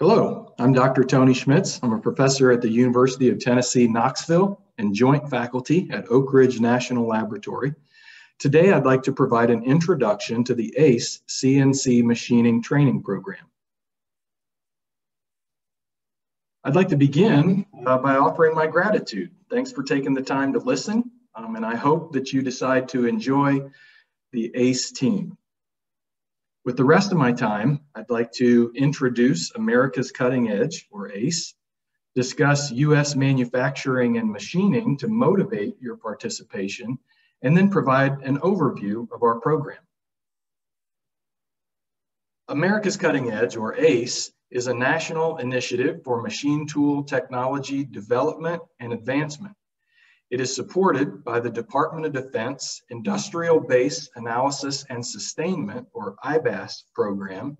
Hello, I'm Dr. Tony Schmitz. I'm a professor at the University of Tennessee, Knoxville, and joint faculty at Oak Ridge National Laboratory. Today, I'd like to provide an introduction to the ACE CNC Machining Training Program. I'd like to begin uh, by offering my gratitude. Thanks for taking the time to listen, um, and I hope that you decide to enjoy the ACE team. With the rest of my time, I'd like to introduce America's Cutting Edge, or ACE, discuss US manufacturing and machining to motivate your participation, and then provide an overview of our program. America's Cutting Edge, or ACE, is a national initiative for machine tool technology development and advancement. It is supported by the Department of Defense Industrial Base Analysis and Sustainment, or IBAS program,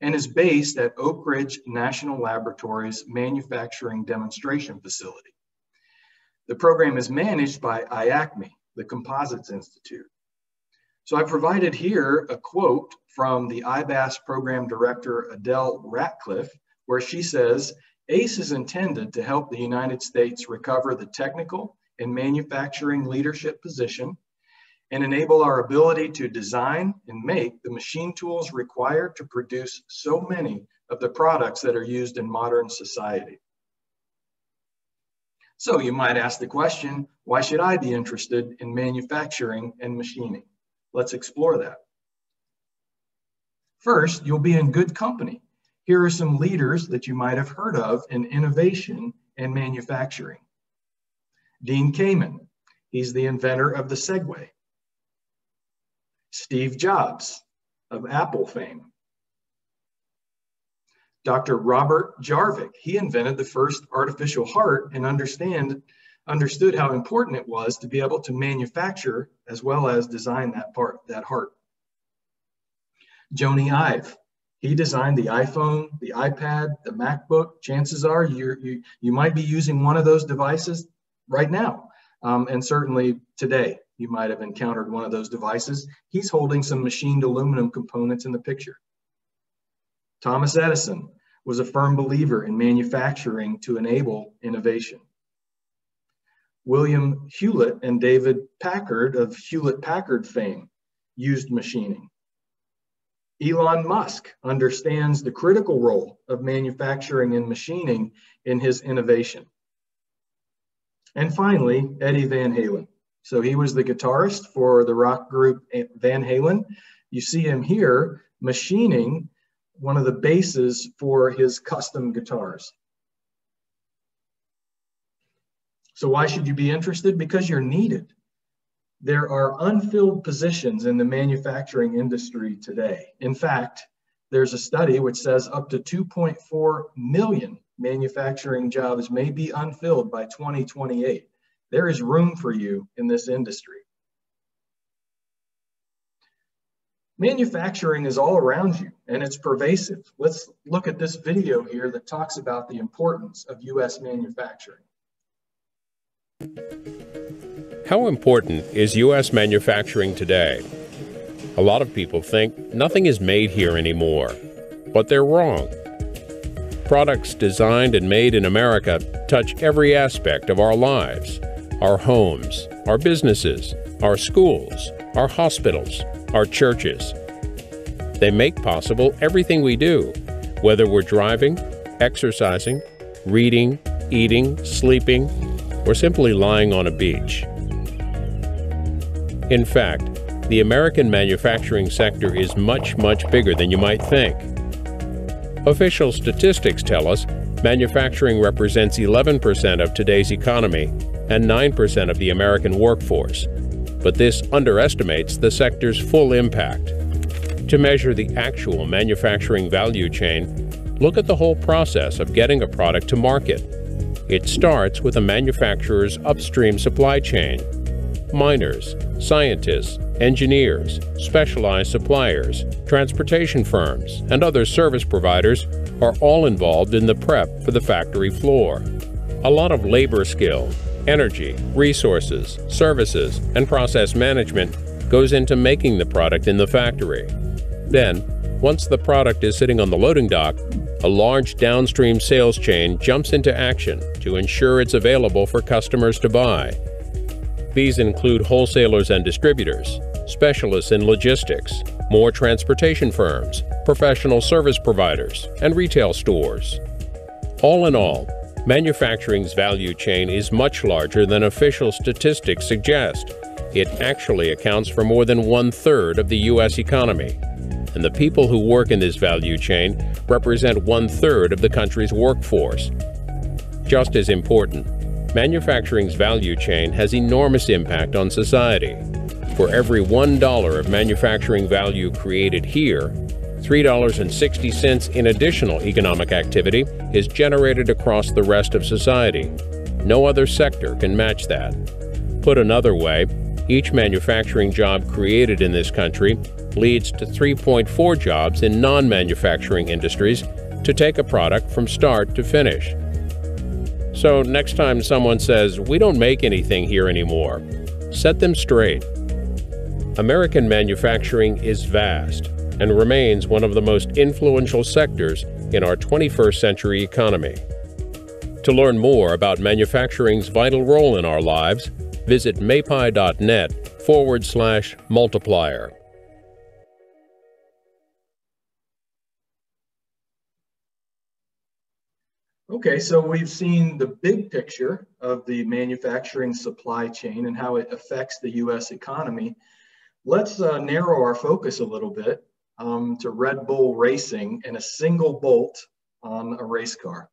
and is based at Oak Ridge National Laboratory's Manufacturing Demonstration Facility. The program is managed by IACMI, the Composites Institute. So I provided here a quote from the IBAS program director, Adele Ratcliff, where she says, ACE is intended to help the United States recover the technical and manufacturing leadership position and enable our ability to design and make the machine tools required to produce so many of the products that are used in modern society. So you might ask the question, why should I be interested in manufacturing and machining? Let's explore that. First, you'll be in good company. Here are some leaders that you might have heard of in innovation and manufacturing. Dean Kamen, he's the inventor of the Segway. Steve Jobs of Apple fame. Dr. Robert Jarvik, he invented the first artificial heart and understand, understood how important it was to be able to manufacture as well as design that part, that heart. Jony Ive, he designed the iPhone, the iPad, the MacBook. Chances are you, you might be using one of those devices right now. Um, and certainly today, you might have encountered one of those devices. He's holding some machined aluminum components in the picture. Thomas Edison was a firm believer in manufacturing to enable innovation. William Hewlett and David Packard of Hewlett Packard fame used machining. Elon Musk understands the critical role of manufacturing and machining in his innovation. And finally, Eddie Van Halen. So he was the guitarist for the rock group Van Halen. You see him here machining one of the bases for his custom guitars. So why should you be interested? Because you're needed. There are unfilled positions in the manufacturing industry today. In fact, there's a study which says up to 2.4 million manufacturing jobs may be unfilled by 2028. There is room for you in this industry. Manufacturing is all around you and it's pervasive. Let's look at this video here that talks about the importance of US manufacturing. How important is U.S. manufacturing today? A lot of people think nothing is made here anymore, but they're wrong. Products designed and made in America touch every aspect of our lives our homes, our businesses, our schools, our hospitals, our churches. They make possible everything we do, whether we're driving, exercising, reading, eating, sleeping, or simply lying on a beach. In fact, the American manufacturing sector is much, much bigger than you might think. Official statistics tell us manufacturing represents 11% of today's economy and 9% of the American workforce, but this underestimates the sector's full impact. To measure the actual manufacturing value chain, look at the whole process of getting a product to market. It starts with a manufacturer's upstream supply chain. Miners, scientists, engineers, specialized suppliers, transportation firms, and other service providers are all involved in the prep for the factory floor. A lot of labor skill, energy, resources, services, and process management goes into making the product in the factory. Then, once the product is sitting on the loading dock, a large downstream sales chain jumps into action to ensure it's available for customers to buy. These include wholesalers and distributors, specialists in logistics, more transportation firms, professional service providers, and retail stores. All in all, manufacturing's value chain is much larger than official statistics suggest. It actually accounts for more than one third of the U.S. economy. And the people who work in this value chain represent one third of the country's workforce. Just as important, manufacturing's value chain has enormous impact on society. For every $1 of manufacturing value created here, $3.60 in additional economic activity is generated across the rest of society. No other sector can match that. Put another way, each manufacturing job created in this country leads to 3.4 jobs in non manufacturing industries to take a product from start to finish. So, next time someone says, We don't make anything here anymore, set them straight. American manufacturing is vast and remains one of the most influential sectors in our 21st century economy. To learn more about manufacturing's vital role in our lives, visit mapi.net forward slash multiplier. Okay, so we've seen the big picture of the manufacturing supply chain and how it affects the US economy. Let's uh, narrow our focus a little bit um, to Red Bull Racing and a single bolt on a race car.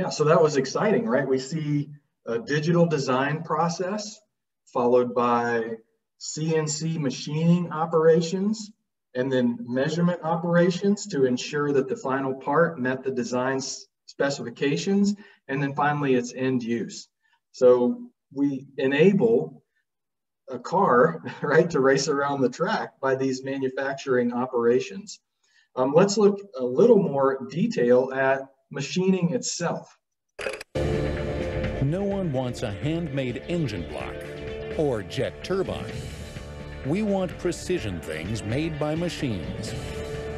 Yeah, so that was exciting, right? We see a digital design process followed by CNC machining operations and then measurement operations to ensure that the final part met the design specifications and then finally its end use. So we enable a car, right, to race around the track by these manufacturing operations. Um, let's look a little more detail at machining itself. No one wants a handmade engine block or jet turbine. We want precision things made by machines.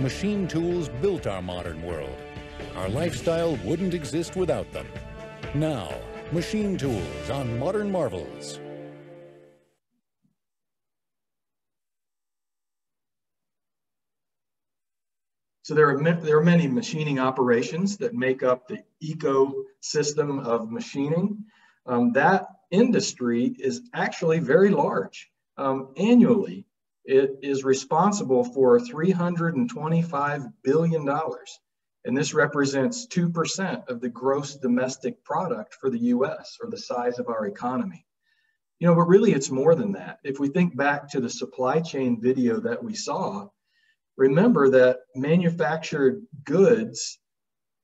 Machine tools built our modern world. Our lifestyle wouldn't exist without them. Now, machine tools on Modern Marvels. So there are, there are many machining operations that make up the ecosystem of machining. Um, that industry is actually very large. Um, annually, it is responsible for $325 billion. And this represents 2% of the gross domestic product for the US or the size of our economy. You know, but really it's more than that. If we think back to the supply chain video that we saw, remember that manufactured goods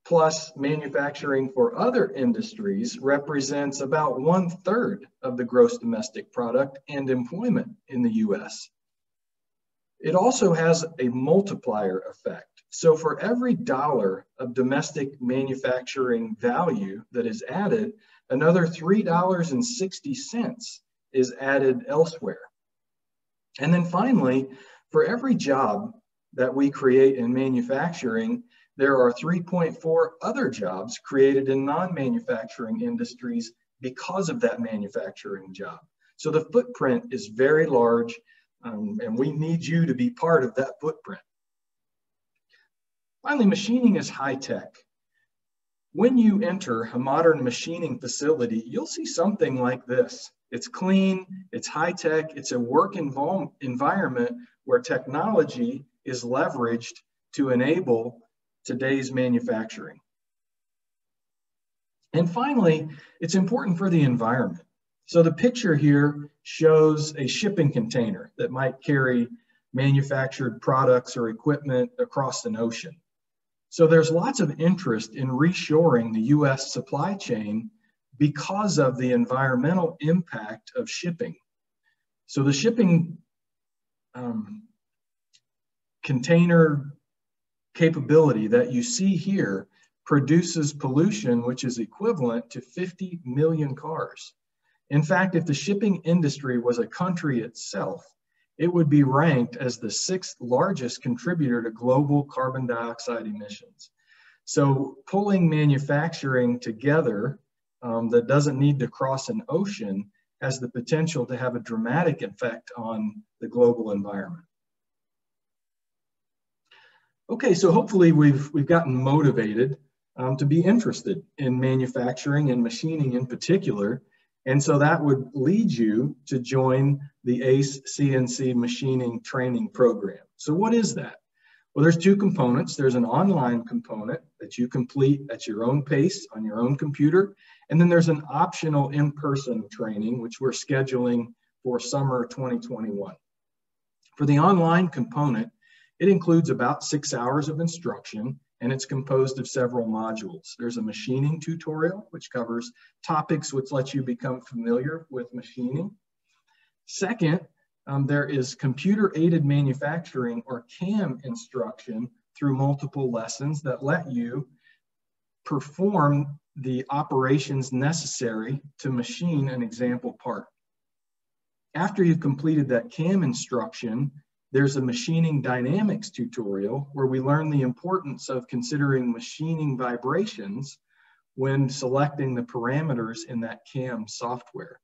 plus manufacturing for other industries represents about one third of the gross domestic product and employment in the US. It also has a multiplier effect. So for every dollar of domestic manufacturing value that is added, another $3.60 is added elsewhere. And then finally, for every job that we create in manufacturing, there are 3.4 other jobs created in non-manufacturing industries because of that manufacturing job. So the footprint is very large um, and we need you to be part of that footprint. Finally, machining is high tech. When you enter a modern machining facility, you'll see something like this. It's clean, it's high tech, it's a work environment where technology is leveraged to enable today's manufacturing. And finally, it's important for the environment. So the picture here shows a shipping container that might carry manufactured products or equipment across an ocean. So there's lots of interest in reshoring the US supply chain because of the environmental impact of shipping. So the shipping um, container capability that you see here produces pollution which is equivalent to 50 million cars. In fact, if the shipping industry was a country itself, it would be ranked as the sixth largest contributor to global carbon dioxide emissions. So pulling manufacturing together um, that doesn't need to cross an ocean has the potential to have a dramatic effect on the global environment. Okay, so hopefully we've, we've gotten motivated um, to be interested in manufacturing and machining in particular. And so that would lead you to join the ACE CNC machining training program. So what is that? Well, there's two components. There's an online component that you complete at your own pace on your own computer. And then there's an optional in-person training, which we're scheduling for summer 2021. For the online component, it includes about six hours of instruction and it's composed of several modules. There's a machining tutorial, which covers topics which let you become familiar with machining. Second, um, there is computer aided manufacturing or CAM instruction through multiple lessons that let you perform the operations necessary to machine an example part. After you've completed that CAM instruction, there's a machining dynamics tutorial where we learn the importance of considering machining vibrations when selecting the parameters in that CAM software.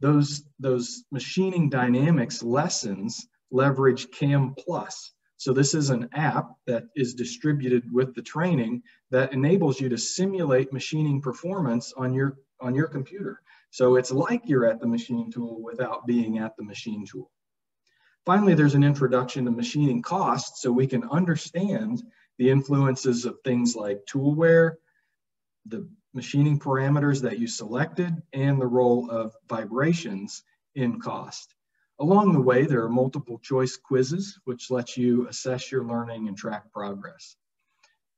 Those, those machining dynamics lessons leverage CAM Plus. So this is an app that is distributed with the training that enables you to simulate machining performance on your, on your computer. So it's like you're at the machine tool without being at the machine tool. Finally, there's an introduction to machining costs so we can understand the influences of things like tool wear, the machining parameters that you selected, and the role of vibrations in cost. Along the way, there are multiple choice quizzes, which lets you assess your learning and track progress.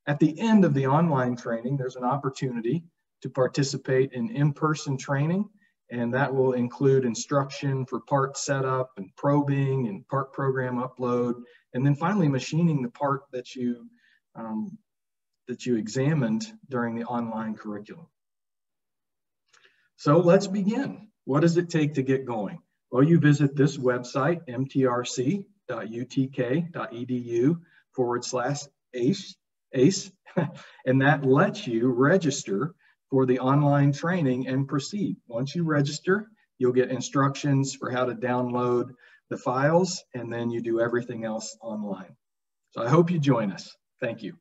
At the end of the online training, there's an opportunity to participate in in-person training and that will include instruction for part setup and probing and part program upload, and then finally machining the part that you, um, that you examined during the online curriculum. So let's begin. What does it take to get going? Well, you visit this website, mtrc.utk.edu forward slash ACE, ACE and that lets you register for the online training and proceed. Once you register, you'll get instructions for how to download the files, and then you do everything else online. So I hope you join us. Thank you.